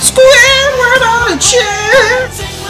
Squidward on a chair. Take